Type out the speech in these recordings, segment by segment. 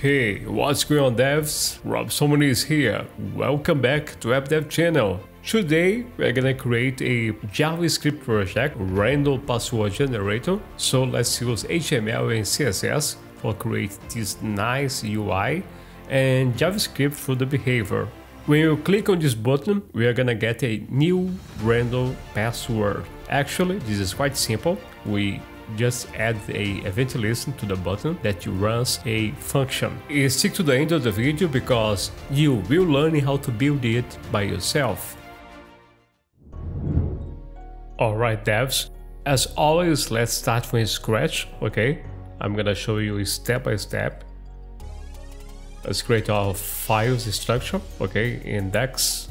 Hey, what's going on devs? Robson Muniz is here. Welcome back to AppDev channel. Today we're gonna create a JavaScript project random password generator. So let's use HTML and CSS for create this nice UI and JavaScript for the behavior. When you click on this button, we are gonna get a new random password. Actually, this is quite simple. We just add a event listen to the button that runs a function. Eh, stick to the end of the video because you will learn how to build it by yourself. Alright devs, as always let's start from scratch, okay? I'm gonna show you step by step. Let's create our files structure, okay? Index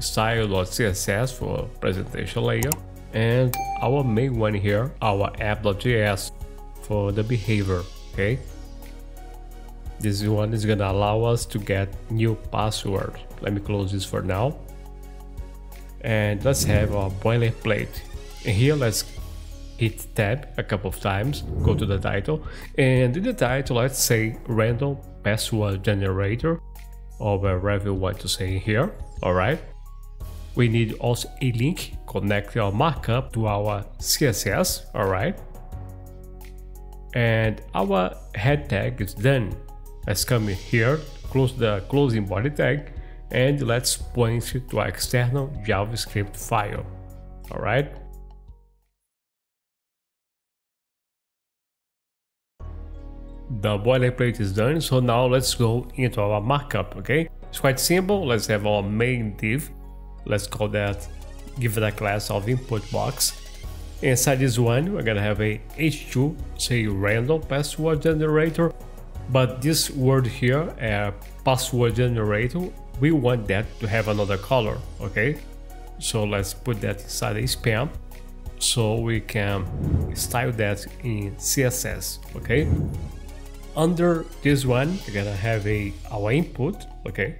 style.css for presentation layer and our main one here, our app.js for the behavior, okay? This one is gonna allow us to get new password. Let me close this for now. And let's have our boilerplate. And here let's hit tab a couple of times, go to the title, and in the title let's say random password generator or wherever you want to say here, alright? We need also a link, connect our markup to our CSS, alright? And our head tag is done. Let's come here, close the closing body tag, and let's point it to our external JavaScript file, alright? The boilerplate is done, so now let's go into our markup, okay? It's quite simple, let's have our main div let's call that give it a class of input box. Inside this one we're gonna have a h2 say random password generator. But this word here a password generator we want that to have another color okay? So let's put that inside a span. So we can style that in css okay? Under this one we're gonna have a our input okay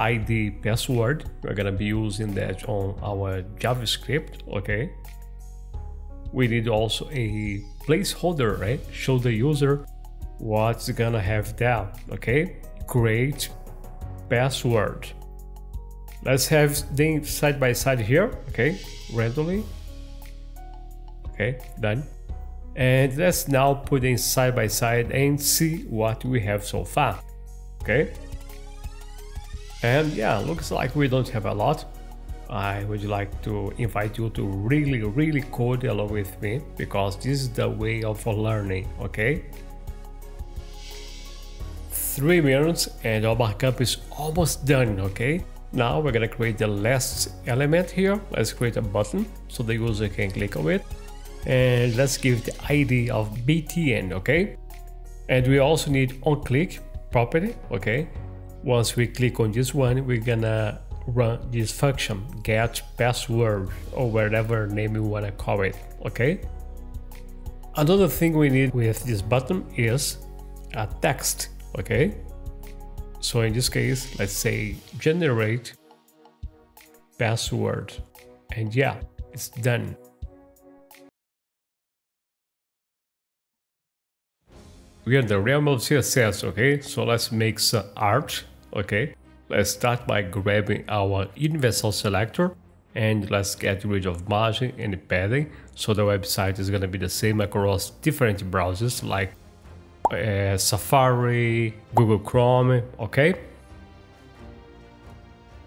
ID password. We're gonna be using that on our JavaScript, okay? We need also a placeholder, right? Show the user what's gonna have that, okay? Create password. Let's have them side by side here, okay? Randomly. Okay, done. And let's now put them side by side and see what we have so far, okay? And yeah, looks like we don't have a lot. I would like to invite you to really, really code along with me because this is the way of learning, okay? Three minutes and our markup is almost done, okay? Now we're gonna create the last element here. Let's create a button so the user can click on it. And let's give the ID of btn, okay? And we also need onClick property, okay? Once we click on this one, we're gonna run this function, get password or whatever name you wanna call it, okay? Another thing we need with this button is a text, okay? So in this case, let's say generate password and yeah, it's done. We are in the realm of CSS, okay? So let's make some art okay? Let's start by grabbing our universal selector and let's get rid of margin and padding so the website is going to be the same across different browsers like uh, Safari, Google Chrome, okay?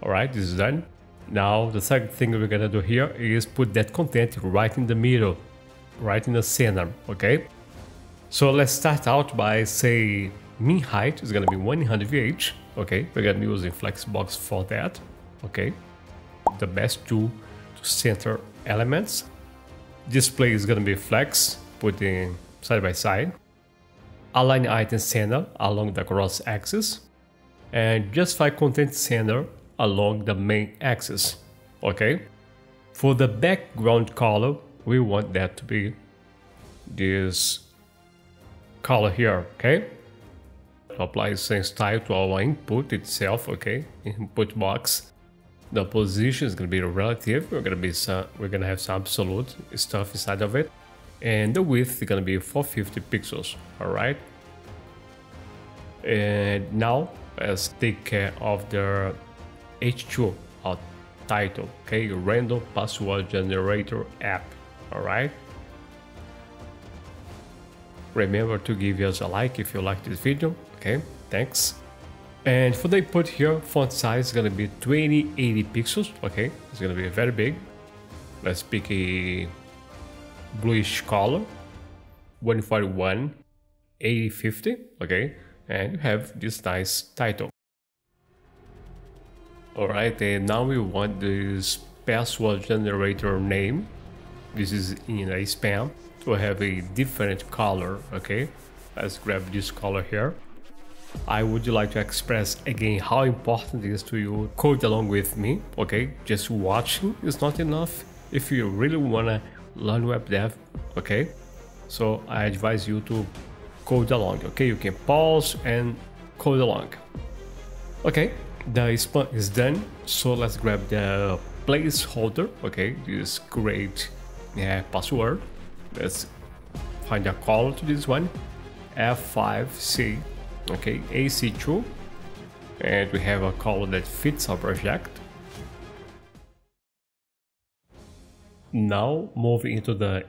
Alright, this is done. Now the second thing we're gonna do here is put that content right in the middle, right in the center, okay? So let's start out by say Min height is gonna be 100 VH. Okay, we're gonna be using Flexbox for that. Okay, the best tool to center elements. Display is gonna be flex, putting side by side. Align item center along the cross axis. And justify content center along the main axis. Okay, for the background color, we want that to be this color here, okay? Apply same style to our input itself, okay? Input box. The position is gonna be relative. We're gonna be some, we're gonna have some absolute stuff inside of it, and the width is gonna be 450 pixels. All right. And now let's take care of the H2 our title, okay? Random password generator app, all right? Remember to give us a like if you like this video, okay? Thanks. And for the input here, font size is gonna be 2080 pixels, okay? It's gonna be very big. Let's pick a bluish color, 141, 8050, okay? And you have this nice title. Alright, and now we want this password generator name. This is in a span to have a different color, okay? Let's grab this color here. I would like to express again how important it is to you code along with me, okay? Just watching is not enough if you really wanna learn web dev, okay? So I advise you to code along, okay? You can pause and code along. Okay, the span is done, so let's grab the placeholder, okay? This great yeah, password. Let's find a call to this one, F5C okay AC2 and we have a color that fits our project. Now moving into the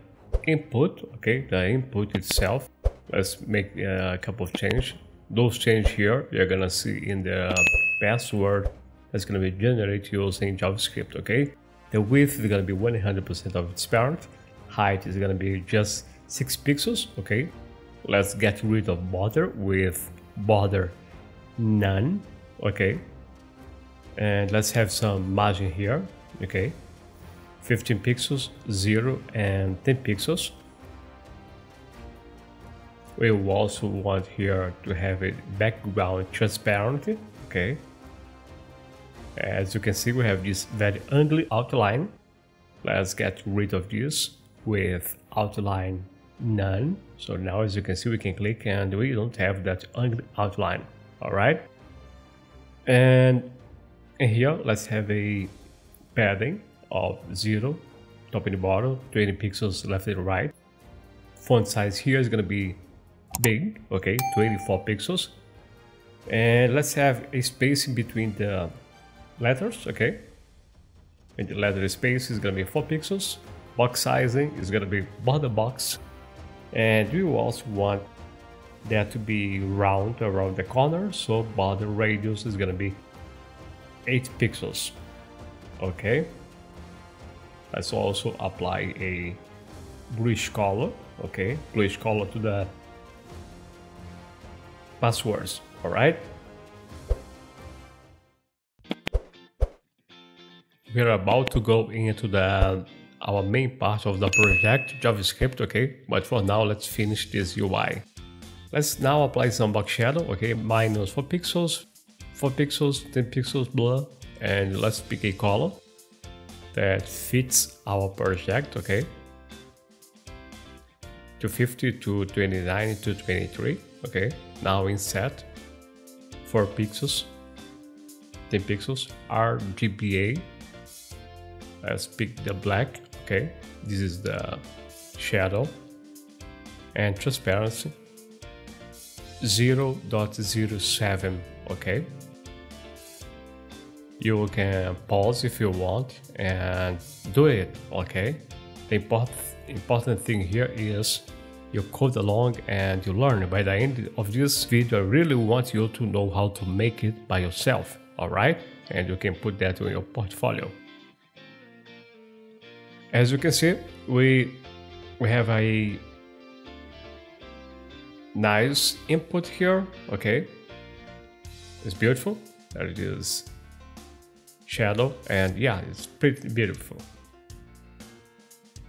input okay the input itself. Let's make a couple of change. Those change here you're gonna see in the password that's gonna be generated using javascript okay? The width is gonna be 100% of its parent height is gonna be just 6 pixels okay? Let's get rid of border with border none okay? And let's have some margin here okay? 15 pixels 0 and 10 pixels. We also want here to have a background transparent okay? As you can see we have this very ugly outline. Let's get rid of this with outline none. So now as you can see we can click and we don't have that outline. All right. And here let's have a padding of 0 top and bottom 20 pixels left and right. Font size here is going to be big okay 24 pixels. And let's have a spacing between the letters okay? And the letter space is going to be 4 pixels box sizing is going to be border box. And we also want that to be round around the corner so border radius is gonna be 8 pixels. Okay. Let's also apply a bluish color okay? Bluish color to the passwords all right? We're about to go into the our main part of the project, JavaScript, okay? But for now, let's finish this UI. Let's now apply some box shadow, okay? Minus 4 pixels, 4 pixels, 10 pixels blur, and let's pick a color that fits our project, okay? 250 to 29 to 23, okay? Now inset 4 pixels, 10 pixels, RGBA, let's pick the black okay this is the shadow. And transparency. 0 0.07 okay? You can pause if you want and do it okay? The important important thing here is you code along and you learn. By the end of this video i really want you to know how to make it by yourself all right? And you can put that in your portfolio as you can see, we we have a nice input here. Okay, it's beautiful. There it is, shadow, and yeah, it's pretty beautiful.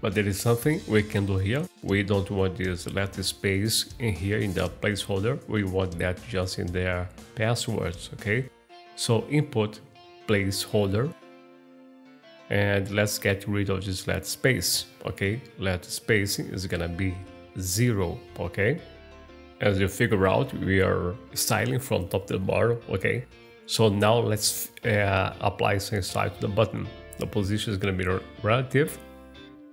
But there is something we can do here. We don't want this left space in here in the placeholder. We want that just in their passwords. Okay, so input placeholder and let's get rid of this let space okay? Let spacing is gonna be zero okay? As you figure out we are styling from top to bottom okay? So now let's uh, apply some style to the button. The position is gonna be relative.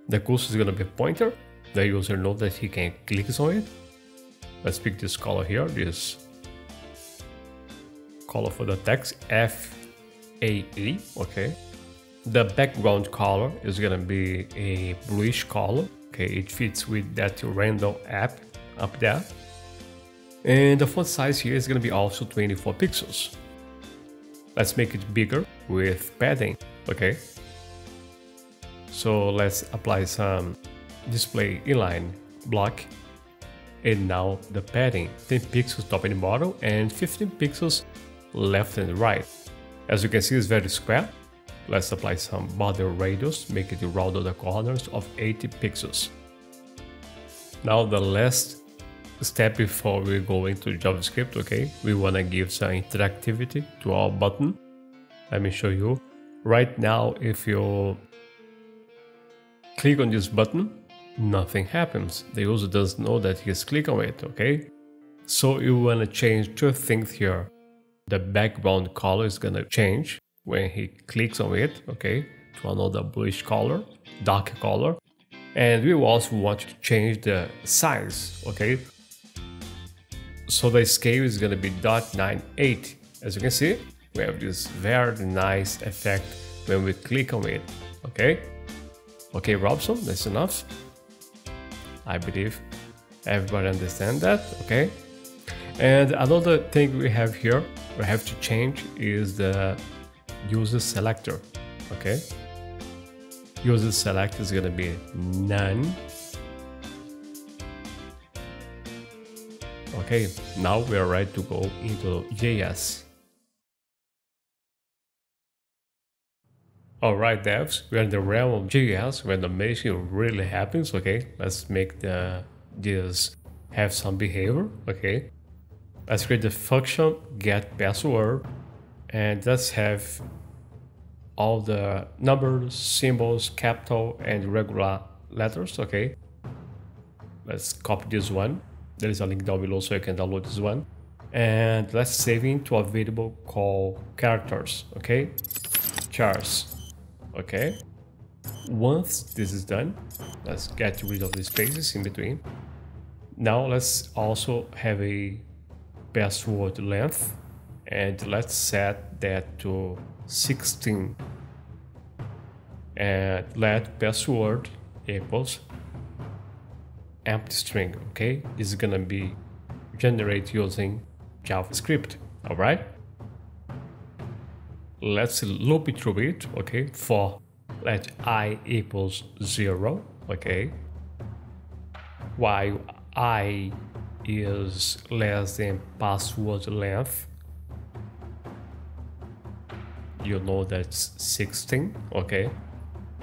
The cursor is gonna be pointer. The user knows that he can click on it. Let's pick this color here this color for the text FAE, okay? The background color is gonna be a bluish color, okay? It fits with that random app up there. And the font size here is gonna be also 24 pixels. Let's make it bigger with padding, okay? So let's apply some display inline block and now the padding 10 pixels top and bottom and 15 pixels left and right as you can see it's very square let's apply some border radius make it round the corners of 80 pixels now the last step before we go into javascript okay we want to give some interactivity to our button let me show you right now if you click on this button nothing happens. The user doesn't know that he's clicked on it, okay? So you wanna change two things here. The background color is gonna change when he clicks on it, okay? To another bluish color, dark color. And we also want to change the size, okay? So the scale is gonna be 0.98. As you can see, we have this very nice effect when we click on it, okay? Okay, Robson, that's enough. I believe everybody understand that, okay? And another thing we have here, we have to change is the user selector, okay? User select is gonna be none. Okay, now we are ready to go into JS. Alright devs, we're in the realm of JS where the machine really happens, okay? Let's make the this have some behavior, okay? Let's create the function get password and let's have all the numbers, symbols, capital and regular letters, okay? Let's copy this one. There is a link down below so you can download this one. And let's save it to a variable called characters, okay? Chars okay once this is done let's get rid of the spaces in between now let's also have a password length and let's set that to 16 and let password equals empty string okay? This is gonna be generate using javascript all right let's loop it through it, okay, for let i equals 0, okay, while i is less than password length, you know that's 16, okay,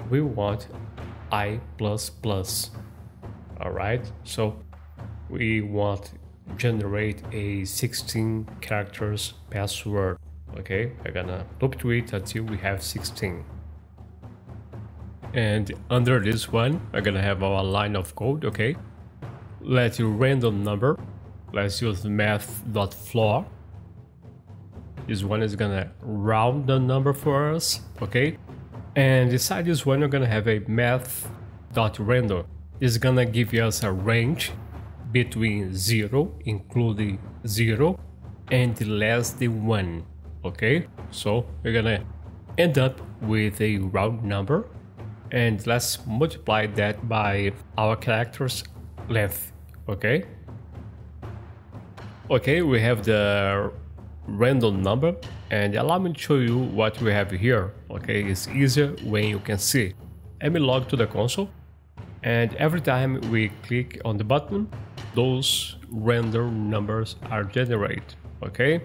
we want i plus plus, alright, so we want generate a 16 characters password okay? We're gonna loop to it until we have 16 and under this one we're gonna have our line of code okay? Let's use random number let's use math.floor this one is gonna round the number for us okay? And inside this one we're gonna have a math.random is gonna give us a range between 0 including 0 and less than 1 okay? So we're gonna end up with a round number and let's multiply that by our character's length okay? Okay we have the random number and allow me to show you what we have here okay? It's easier when you can see. Let me log to the console. And every time we click on the button those random numbers are generated okay?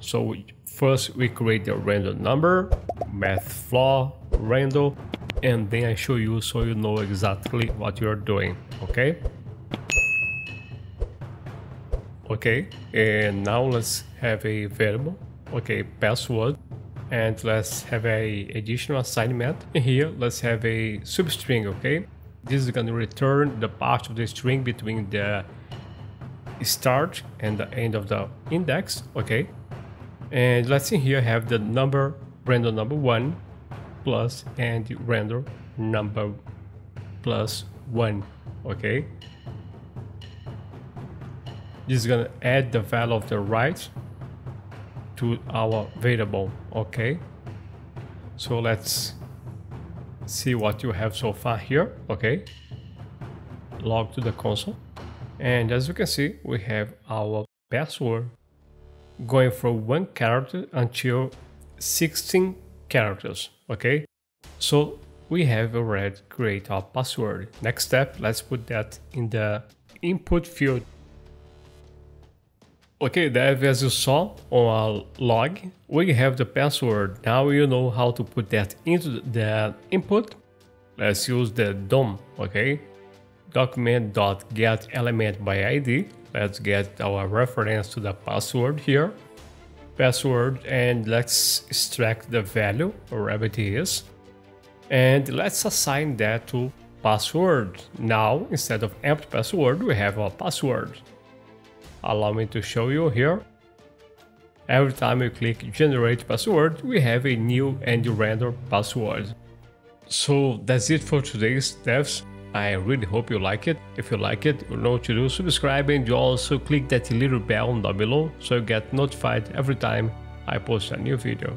So First, we create the random number, math floor, random, and then I show you so you know exactly what you're doing, okay? Okay, and now let's have a variable, okay, password, and let's have a additional assignment. Here, let's have a substring, okay? This is gonna return the part of the string between the start and the end of the index, okay? And let's see here have the number random number one plus and random number plus one. Okay. Is gonna add the value of the right to our variable, okay? So let's see what you have so far here, okay? Log to the console. And as you can see, we have our password going from one character until 16 characters, okay? So we have already created our password. Next step, let's put that in the input field. Okay, Dev, as you saw on our log, we have the password. Now you know how to put that into the input. Let's use the DOM, okay? Document.get element by ID. Let's get our reference to the password here. Password and let's extract the value, wherever it is. And let's assign that to password. Now, instead of empty password, we have a password. Allow me to show you here. Every time you click generate password, we have a new and random password. So that's it for today's devs. I really hope you like it. If you like it, you know what to do. Subscribe and you also click that little bell down below so you get notified every time I post a new video.